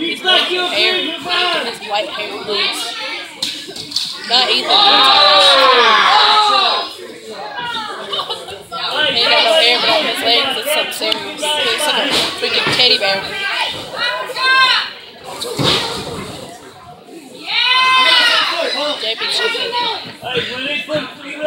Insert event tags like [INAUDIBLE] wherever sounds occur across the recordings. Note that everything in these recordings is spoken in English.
It's like you're hair, his white hair bleach. Not Ethan. Oh! Oh! He got no hair, but on his legs it's serious. Like a freaking teddy bear. Yeah! Hey, when they put people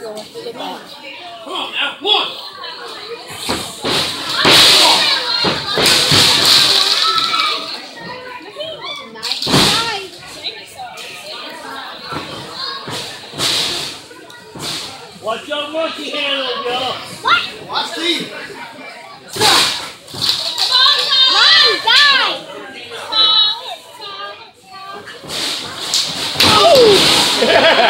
Come on, now. One. Watch your monkey handle, yo. What? Watch these. Yeah! [LAUGHS]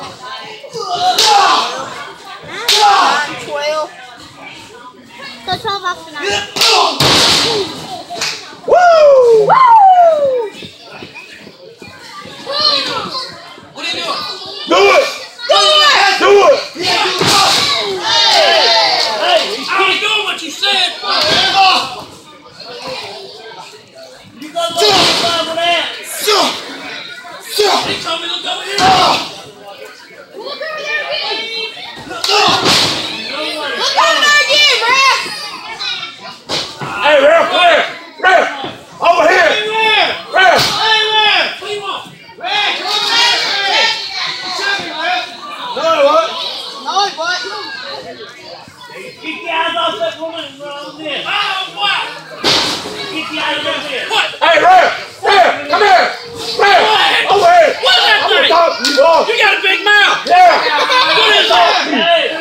Get your eyes off that woman bro! Oh, what? Get your eyes off this. What? Hey, Rare! here! Come here! Rare! What? Over here! What's that thing? You, you got a big mouth! Yeah! what is that? Hey!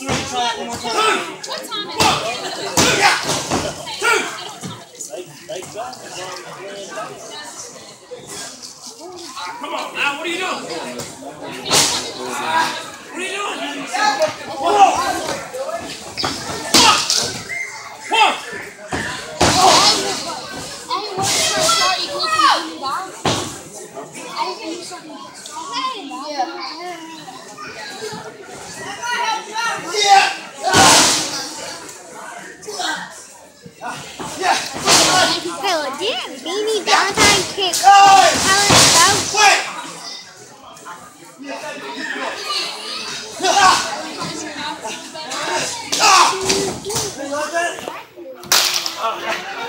Three times, one more time. Two. What time? Two. Come on, now, what are you doing? What are you doing? Hey! Yeah. Beanie Valentine kick. Quick! [LAUGHS]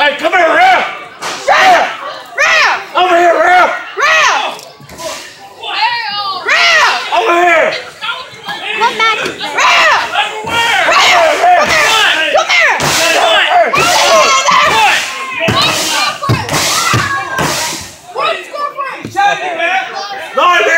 Hey, come here, Ralph! Ralph! Ralph! Over here, Ralph! Ralph! Ralph! Over here! Come back! Ralph! Come here! Come here!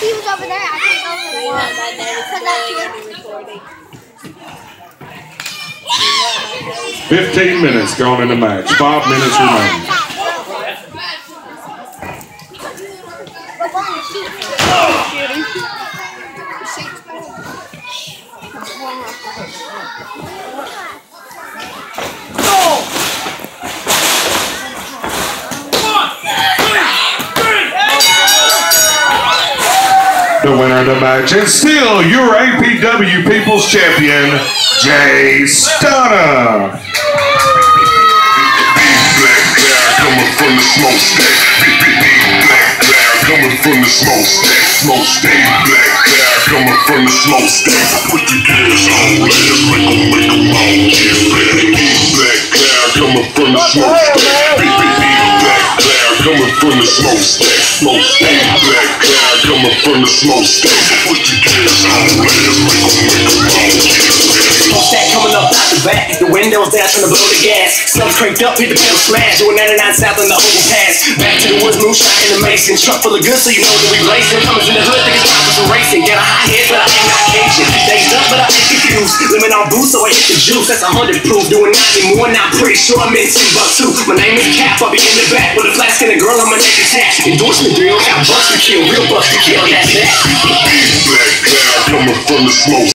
He was over there, I couldn't go over there. Because that's you. 15 minutes gone in the match. Five minutes remaining. Match is still your APW People's Champion, J Stunna. coming from the smokestack. Big, big, big black coming from the the smokestack. Put your on, all get. Big black coming from the smokestack. Big, coming from the smokestack. Smokestack, black cloud coming from the smokestack. Put your gas on, make 'em make back. Smokestack coming up out the back. The windows down, trying to blow the gas. Subs cranked up, hit the pedal smash. Doing 99 south on the overpass. Back to the woods, moonshine in the mason. Truck full of goods, so you know that we blazing. Coming in the hood, time for some racing. Got a high head, but I ain't not Cajun. Dazed up, but I ain't confused. Lemon on boost, so I hit the juice. That's a hundred proof. Doing 90 more, now I'm pretty sure I'm in Timbuktu. My name is Cap, I'll be in the back with a flask and a girl on my neck attached. Endorsement deal, got bucks to kill, real bucks to kill. That's that. Big black cloud coming from the smoke.